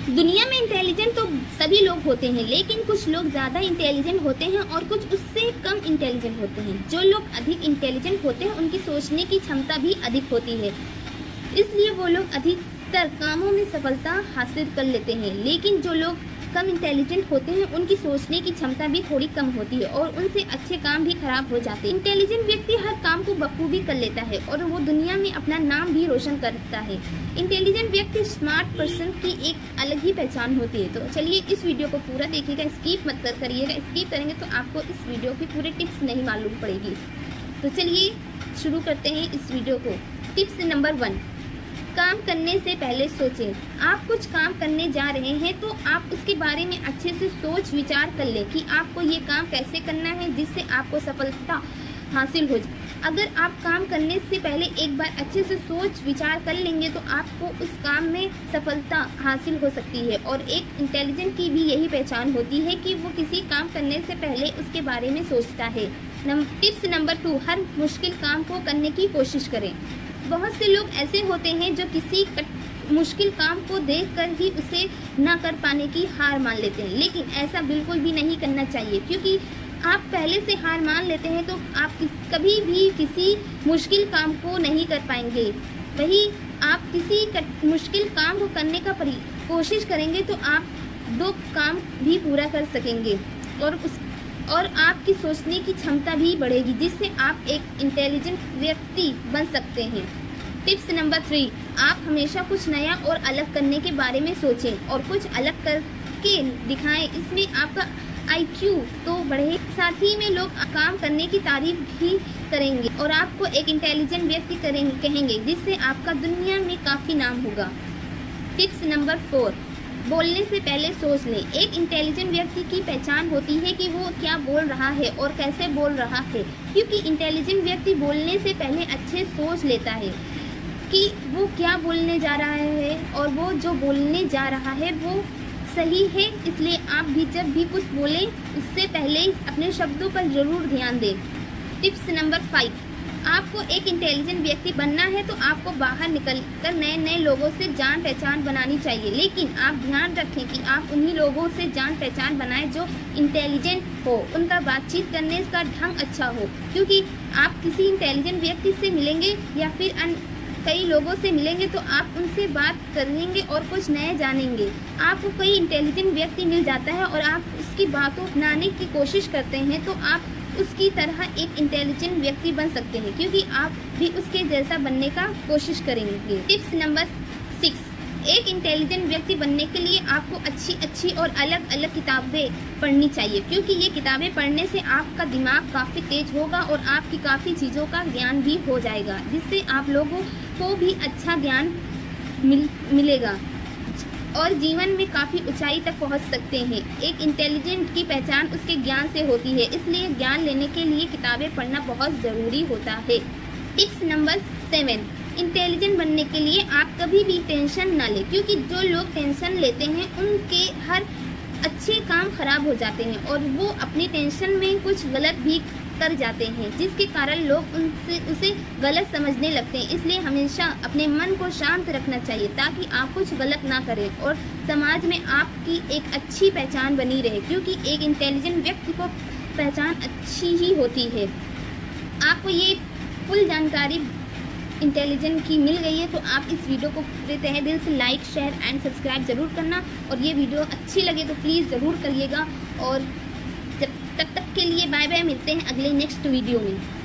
दुनिया में इंटेलिजेंट तो सभी लोग होते हैं, लेकिन कुछ लोग ज़्यादा इंटेलिजेंट होते हैं और कुछ उससे कम इंटेलिजेंट होते हैं। जो लोग अधिक इंटेलिजेंट होते हैं, उनकी सोचने की क्षमता भी अधिक होती है। इसलिए वो लोग अधिकतर कामों में सफलता हासिल कर लेते हैं, लेकिन जो लोग कम इंटेलिजेंट होते हैं, उनकी सोचने की क्षमता भी थोड़ी कम होती है और उनसे अच्छे काम भी खराब हो जाते हैं। इंटेलिजेंट व्यक्ति हर काम को बखूबी कर लेता है और वो दुनिया में अपना नाम भी रोशन करता है। इंटेलिजेंट व्यक्ति स्मार्ट पर्सन की एक अलग ही पहचान होती है। तो चलिए इस वीडियो को पूरा देखिएगा स्कीप मत कर करिएगा। स्कीप करेंगे तो आपको इस वीडियो की पूरे टिप्स नहीं मालूम पड़ेगी। तो चलिए शुरू करते हैं इस वीडियो को। टिप्स नंबर वन काम करने से पहले सोचें। आप कुछ काम करने जा रहे हैं तो आप उसके बारे में अच्छे से सोच विचार कर लें कि आपको ये काम कैसे करना है जिससे आपको सफलता हासिल हो जाए। अगर आप काम करने से पहले एक बार अच्छे से सोच विचार कर लेंगे तो आपको उस काम में सफलता हासिल हो सकती है और एक इंटेलिजेंट की भी यही पहचान होती है कि वो किसी काम करने से पहले उसके बारे में सोचता है। टिप्स नंबर टू हर मुश्किल काम को करने की कोशिश करें। बहुत से लोग ऐसे होते हैं जो किसी मुश्किल काम को देखकर ही उसे ना कर पाने की हार मान लेते हैं। लेकिन ऐसा बिल्कुल भी नहीं करना चाहिए, क्योंकि आप पहले से हार मान लेते हैं तो आप कभी भी किसी मुश्किल काम को नहीं कर पाएँगे। वही आप किसी मुश्किल काम को करने का कोशिश करेंगे तो आप दो काम भी पूरा कर सकेंगे और उस और आपकी सोचने की क्षमता भी बढ़ेगी, जिससे आप एक इंटेलिजेंट व्यक्ति बन सकते हैं। टिप्स नंबर थ्री आप हमेशा कुछ नया और अलग करने के बारे में सोचें और कुछ अलग करके दिखाएँ। इसमें आपका आईक्यू तो बढ़े, साथ ही में लोग काम करने की तारीफ़ भी करेंगे और आपको एक इंटेलिजेंट व्यक्ति करेंगे कहेंगे, जिससे आपका दुनिया में काफ़ी नाम होगा। टिप्स नंबर फोर बोलने से पहले सोच लें। एक इंटेलिजेंट व्यक्ति की पहचान होती है कि वो क्या बोल रहा है और कैसे बोल रहा है, क्योंकि इंटेलिजेंट व्यक्ति बोलने से पहले अच्छे सोच लेता है कि वो क्या बोलने जा रहा है और वो जो बोलने जा रहा है वो सही है, इसलिए आप भी जब भी कुछ बोलें, उससे पहले अपने शब्दों पर ज़रूर ध्यान दें। टिप्स नंबर फाइव आपको एक इंटेलिजेंट व्यक्ति बनना है तो आपको बाहर निकल कर नए नए लोगों से जान पहचान बनानी चाहिए। लेकिन आप ध्यान रखें कि आप उन्हीं लोगों से जान पहचान बनाएँ जो इंटेलिजेंट हो। उनका बातचीत करने का ढंग अच्छा हो। क्योंकि आप किसी इंटेलिजेंट व्यक्ति से मिलेंगे या फिर अन, कई लोगों से मिलेंगे तो आप उनसे बात करेंगे और कुछ नए जानेंगे। आपको कोई इंटेलिजेंट व्यक्ति मिल जाता है और आप उसकी बातों अपनाने की कोशिश करते हैं तो आप उसकी तरह एक इंटेलिजेंट व्यक्ति बन सकते हैं, क्योंकि आप भी उसके जैसा बनने का कोशिश करेंगे। टिप्स नंबर सिक्स एक इंटेलिजेंट व्यक्ति बनने के लिए आपको अच्छी अच्छी और अलग अलग किताबें पढ़नी चाहिए, क्योंकि ये किताबें पढ़ने से आपका दिमाग काफ़ी तेज होगा और आपकी काफ़ी चीज़ों का ज्ञान भी हो जाएगा, जिससे आप लोगों को भी अच्छा ज्ञान मिल, मिलेगा। और जीवन में काफ़ी ऊंचाई तक पहुँच सकते हैं। एक इंटेलिजेंट की पहचान उसके ज्ञान से होती है, इसलिए ज्ञान लेने के लिए किताबें पढ़ना बहुत ज़रूरी होता है। टिप्स नंबर सेवन इंटेलिजेंट बनने के लिए आप कभी भी टेंशन ना लें, क्योंकि जो लोग टेंशन लेते हैं, उनके हर अच्छे काम खराब हो जाते हैं, और वो अपनी टेंशन में कुछ गलत भी कर जाते हैं, जिसके कारण लोग उनसे, उसे गलत समझने लगते हैं। इसलिए हमेशा अपने मन को शांत रखना चाहिए, ताकि आप कुछ गलत ना करें और समाज में आपकी एक अच्छी पहचान बनी रहे, क्योंकि एक इंटेलिजेंट व्यक्ति को पहचान अच्छी ही होती है। आपको ये फुल जानकारी इंटेलिजेंट की मिल गई है तो आप इस वीडियो को पूरे तहे दिल से लाइक शेयर एंड सब्सक्राइब ज़रूर करना। और ये वीडियो अच्छी लगे तो प्लीज़ ज़रूर करिएगा और के लिए बाय बाय मिलते हैं अगले नेक्स्ट वीडियो में।